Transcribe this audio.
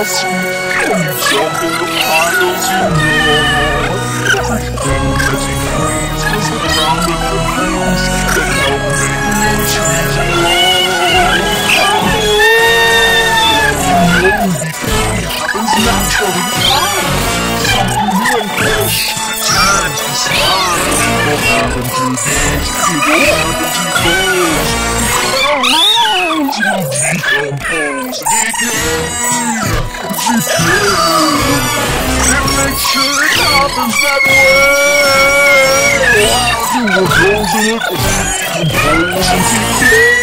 you jump in the piles you know that decays was around with the blues That help make You know decay happens naturally Something and fresh turns to slime What happened to these? It will happen to those It makes sure it happens that way you were building it, decomposing decay